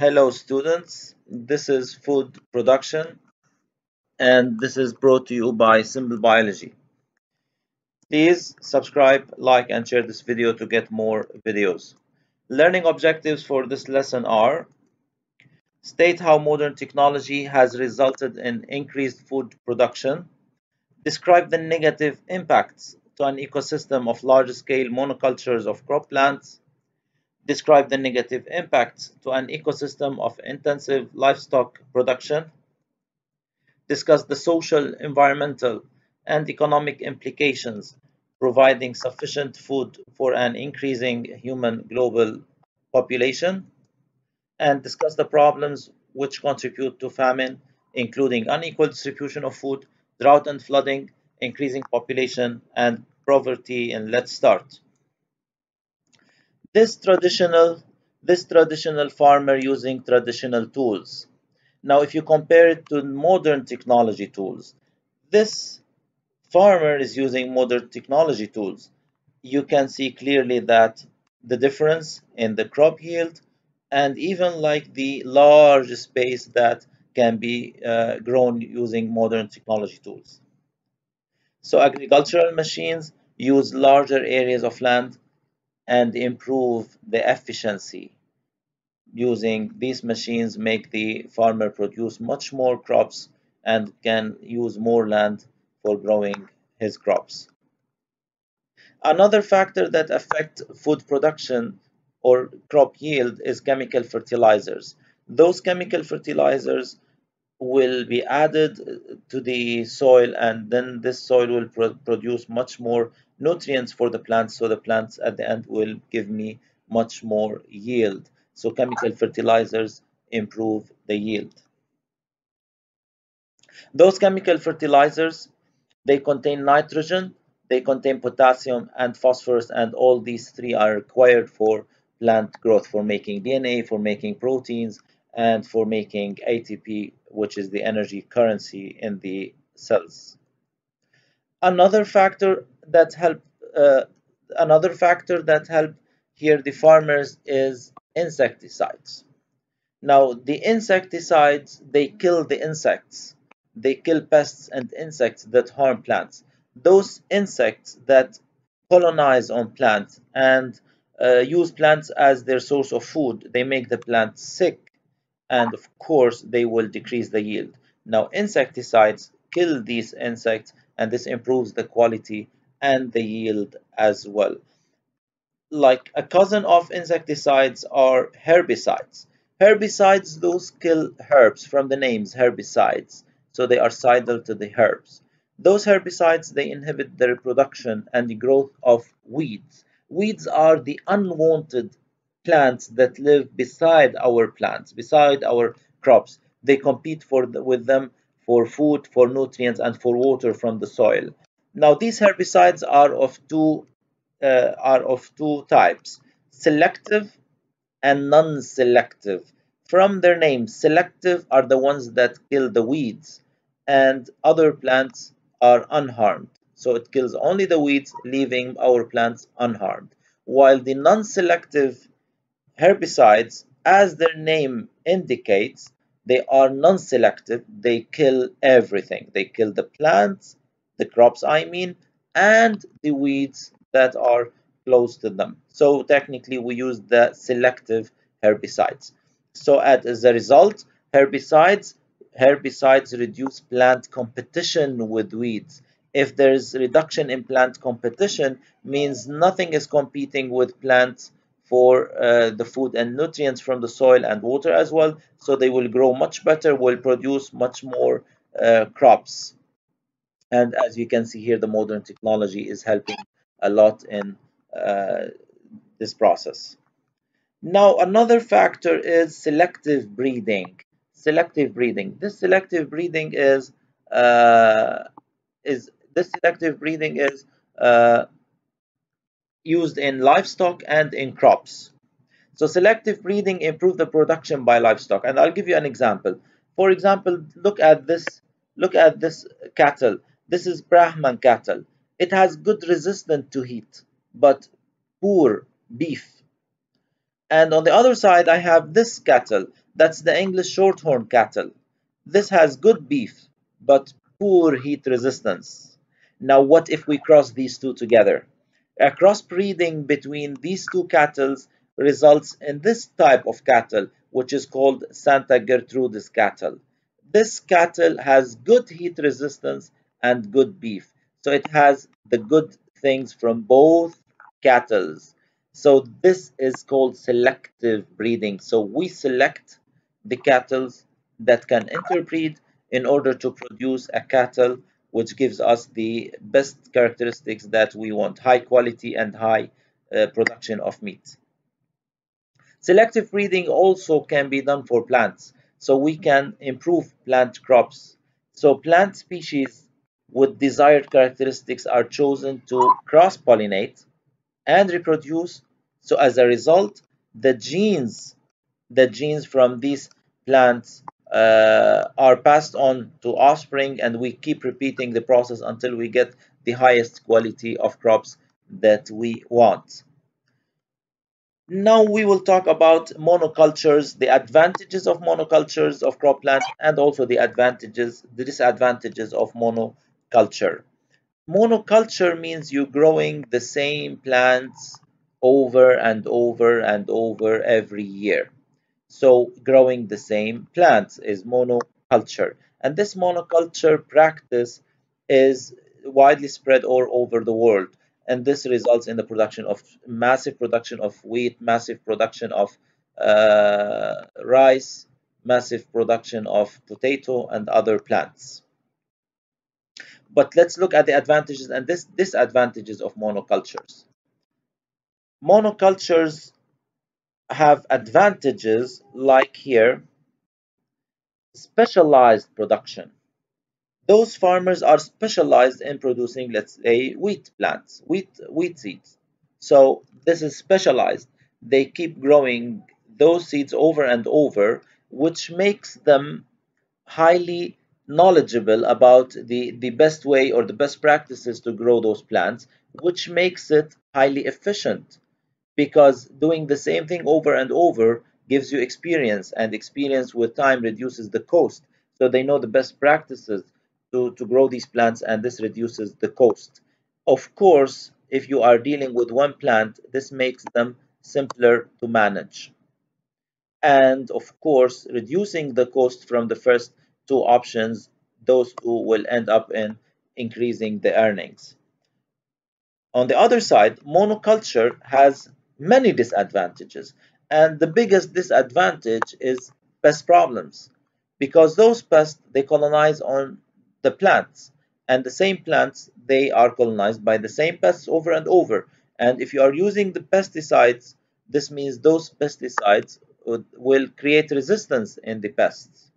Hello students, this is food production and this is brought to you by Simple Biology. Please subscribe, like and share this video to get more videos. Learning objectives for this lesson are State how modern technology has resulted in increased food production. Describe the negative impacts to an ecosystem of large-scale monocultures of crop plants describe the negative impacts to an ecosystem of intensive livestock production, discuss the social, environmental, and economic implications providing sufficient food for an increasing human global population, and discuss the problems which contribute to famine, including unequal distribution of food, drought and flooding, increasing population, and poverty. And let's start. This traditional, this traditional farmer using traditional tools. Now, if you compare it to modern technology tools, this farmer is using modern technology tools. You can see clearly that the difference in the crop yield and even like the large space that can be uh, grown using modern technology tools. So agricultural machines use larger areas of land and improve the efficiency using these machines make the farmer produce much more crops and can use more land for growing his crops. Another factor that affect food production or crop yield is chemical fertilizers. Those chemical fertilizers will be added uh, to the soil and then this soil will pro produce much more nutrients for the plants so the plants at the end will give me much more yield. So chemical fertilizers improve the yield. Those chemical fertilizers they contain nitrogen they contain potassium and phosphorus and all these three are required for plant growth for making DNA for making proteins and for making ATP which is the energy currency in the cells. Another factor that help uh, another factor that help here the farmers is insecticides. Now the insecticides they kill the insects. They kill pests and insects that harm plants. Those insects that colonize on plants and uh, use plants as their source of food they make the plants sick and of course they will decrease the yield now insecticides kill these insects and this improves the quality and the yield as well. Like a cousin of insecticides are herbicides. Herbicides, those kill herbs from the names herbicides, so they are sidal to the herbs. Those herbicides, they inhibit the reproduction and the growth of weeds. Weeds are the unwanted plants that live beside our plants, beside our crops. They compete for the, with them for food, for nutrients, and for water from the soil. Now, these herbicides are of two uh, are of two types: selective and non-selective. From their name, selective are the ones that kill the weeds, and other plants are unharmed. So it kills only the weeds, leaving our plants unharmed. While the non-selective herbicides, as their name indicates, they are non-selective. They kill everything. They kill the plants, the crops I mean, and the weeds that are close to them. So technically we use the selective herbicides. So as a result, herbicides herbicides reduce plant competition with weeds. If there's reduction in plant competition, means nothing is competing with plants for uh, the food and nutrients from the soil and water as well. So they will grow much better, will produce much more uh, crops. And as you can see here, the modern technology is helping a lot in uh, this process. Now, another factor is selective breeding. Selective breeding. This selective breeding is uh, is this selective breeding is uh, used in livestock and in crops. So selective breeding improves the production by livestock. And I'll give you an example. For example, look at this, look at this cattle. This is Brahman cattle. It has good resistance to heat, but poor beef. And on the other side, I have this cattle. That's the English shorthorn cattle. This has good beef, but poor heat resistance. Now, what if we cross these two together? A crossbreeding between these two cattle results in this type of cattle, which is called Santa Gertrudis cattle. This cattle has good heat resistance and good beef. So it has the good things from both cattle. So this is called selective breeding. So we select the cattle that can interbreed in order to produce a cattle which gives us the best characteristics that we want, high quality and high uh, production of meat. Selective breeding also can be done for plants, so we can improve plant crops. So plant species with desired characteristics are chosen to cross-pollinate and reproduce. So as a result, the genes, the genes from these plants uh, are passed on to offspring and we keep repeating the process until we get the highest quality of crops that we want. Now we will talk about monocultures, the advantages of monocultures of cropland and also the advantages, the disadvantages of monoculture. Monoculture means you're growing the same plants over and over and over every year. So growing the same plants is monoculture. And this monoculture practice is widely spread all over the world. And this results in the production of massive production of wheat, massive production of uh, rice, massive production of potato and other plants. But let's look at the advantages and this disadvantages of monocultures. Monocultures have advantages like here specialized production. Those farmers are specialized in producing let's say wheat plants wheat wheat seeds. So this is specialized. They keep growing those seeds over and over which makes them highly knowledgeable about the the best way or the best practices to grow those plants which makes it highly efficient because doing the same thing over and over gives you experience and experience with time reduces the cost. So they know the best practices to, to grow these plants and this reduces the cost. Of course if you are dealing with one plant this makes them simpler to manage. And of course reducing the cost from the first two options those two will end up in increasing the earnings. On the other side monoculture has many disadvantages. And the biggest disadvantage is pest problems because those pests, they colonize on the plants and the same plants, they are colonized by the same pests over and over. And if you are using the pesticides, this means those pesticides will create resistance in the pests.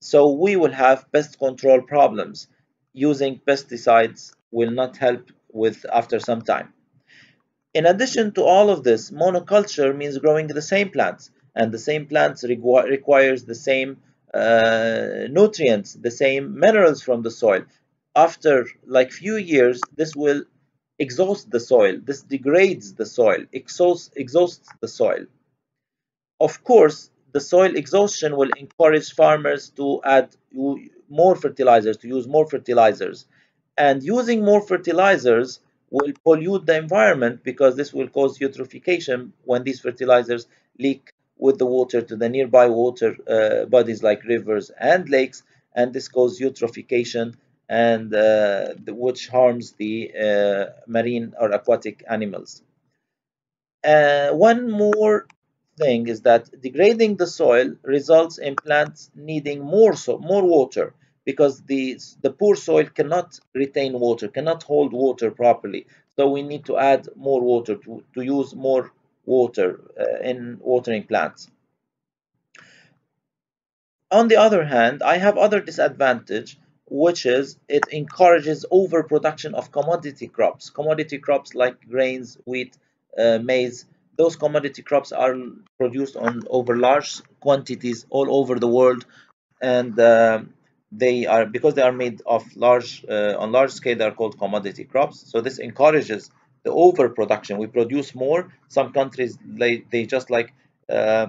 So we will have pest control problems. Using pesticides will not help with after some time. In addition to all of this, monoculture means growing the same plants, and the same plants requ requires the same uh, nutrients, the same minerals from the soil. After like few years, this will exhaust the soil. This degrades the soil, exhausts, exhausts the soil. Of course, the soil exhaustion will encourage farmers to add more fertilizers, to use more fertilizers. And using more fertilizers will pollute the environment because this will cause eutrophication when these fertilizers leak with the water to the nearby water uh, bodies like rivers and lakes and this causes eutrophication and uh, which harms the uh, marine or aquatic animals. Uh, one more thing is that degrading the soil results in plants needing more so more water because the, the poor soil cannot retain water, cannot hold water properly. So we need to add more water, to, to use more water uh, in watering plants. On the other hand, I have other disadvantage, which is it encourages overproduction of commodity crops. Commodity crops like grains, wheat, uh, maize, those commodity crops are produced on over large quantities all over the world and uh, they are because they are made of large uh, on large scale they are called commodity crops so this encourages the overproduction we produce more some countries they, they just like uh,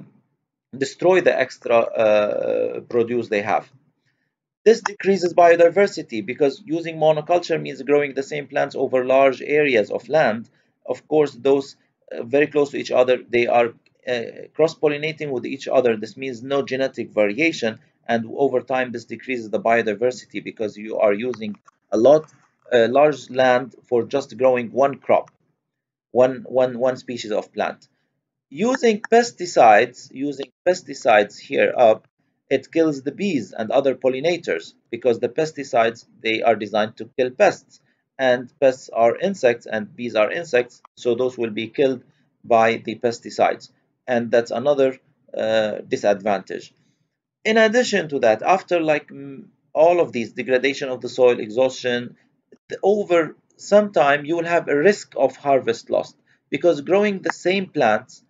destroy the extra uh, produce they have. This decreases biodiversity because using monoculture means growing the same plants over large areas of land. Of course, those uh, very close to each other, they are uh, cross-pollinating with each other. This means no genetic variation, and over time, this decreases the biodiversity because you are using a lot, uh, large land for just growing one crop, one, one, one species of plant. Using pesticides, using pesticides here up, it kills the bees and other pollinators because the pesticides they are designed to kill pests. And pests are insects and bees are insects so those will be killed by the pesticides. And that's another uh, disadvantage in addition to that after like all of these degradation of the soil exhaustion over some time you will have a risk of harvest loss. Because growing the same plants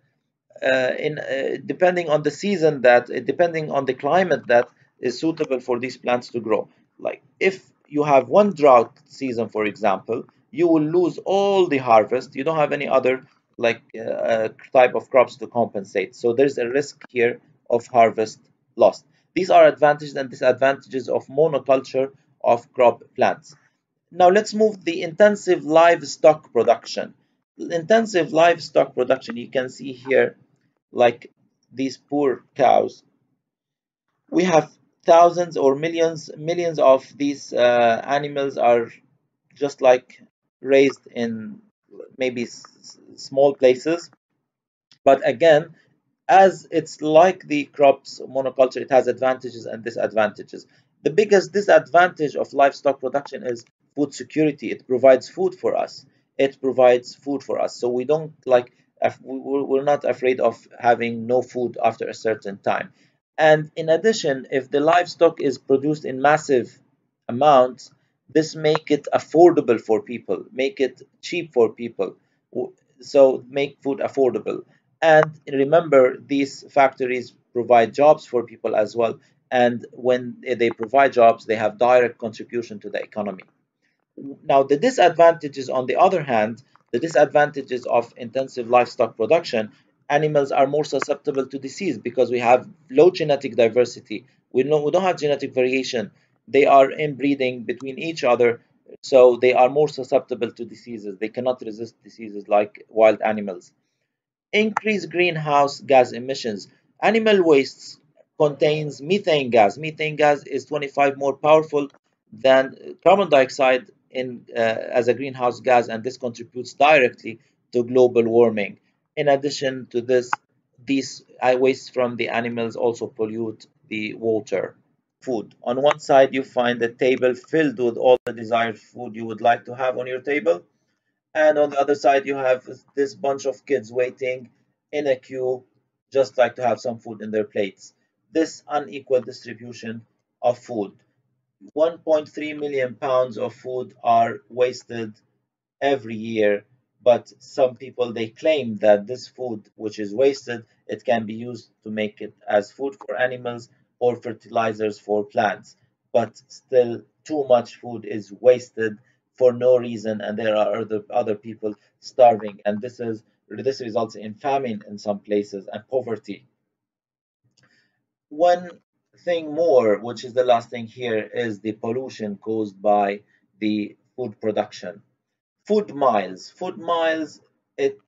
uh, in uh, depending on the season that uh, depending on the climate that is suitable for these plants to grow. Like if you have one drought season for example you will lose all the harvest. You don't have any other like uh, type of crops to compensate. So there's a risk here of harvest loss these are advantages and disadvantages of monoculture of crop plants. Now let's move the intensive livestock production. Intensive livestock production you can see here like these poor cows. We have thousands or millions millions of these uh, animals are just like raised in maybe small places. But again as it's like the crops monoculture it has advantages and disadvantages the biggest disadvantage of livestock production is food security it provides food for us it provides food for us so we don't like we're not afraid of having no food after a certain time. And in addition, if the livestock is produced in massive amounts, this make it affordable for people, make it cheap for people. So make food affordable. And remember, these factories provide jobs for people as well. And when they provide jobs, they have direct contribution to the economy. Now, the disadvantages, on the other hand, the disadvantages of intensive livestock production, animals are more susceptible to disease because we have low genetic diversity. We, we don't have genetic variation. They are inbreeding between each other, so they are more susceptible to diseases. They cannot resist diseases like wild animals. Increased greenhouse gas emissions. Animal wastes contains methane gas. Methane gas is 25 more powerful than carbon dioxide in, uh, as a greenhouse gas and this contributes directly to global warming. In addition to this, these waste from the animals also pollute the water. Food. On one side, you find a table filled with all the desired food you would like to have on your table. And on the other side, you have this bunch of kids waiting in a queue, just like to have some food in their plates. This unequal distribution of food 1.3 million pounds of food are wasted every year but some people they claim that this food which is wasted it can be used to make it as food for animals or fertilizers for plants but still too much food is wasted for no reason and there are other other people starving and this is this results in famine in some places and poverty one thing more, which is the last thing here, is the pollution caused by the food production. Food miles. Food miles, it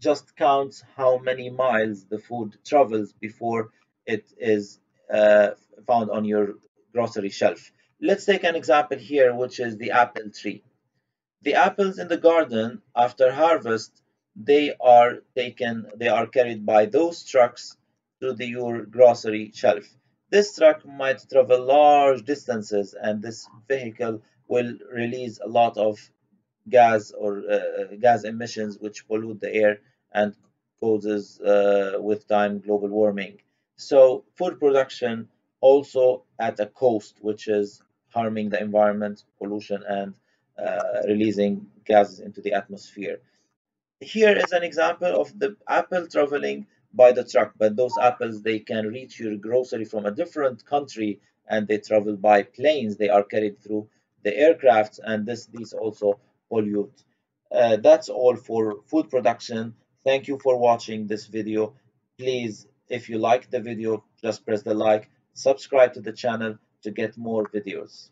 just counts how many miles the food travels before it is uh, found on your grocery shelf. Let's take an example here, which is the apple tree. The apples in the garden, after harvest, they are taken, they are carried by those trucks to the, your grocery shelf. This truck might travel large distances and this vehicle will release a lot of gas or uh, gas emissions which pollute the air and causes uh, with time global warming. So food production also at a cost which is harming the environment, pollution and uh, releasing gases into the atmosphere. Here is an example of the apple traveling by the truck but those apples they can reach your grocery from a different country and they travel by planes they are carried through the aircrafts and this these also pollute uh, that's all for food production thank you for watching this video please if you like the video, just press the like, subscribe to the channel to get more videos.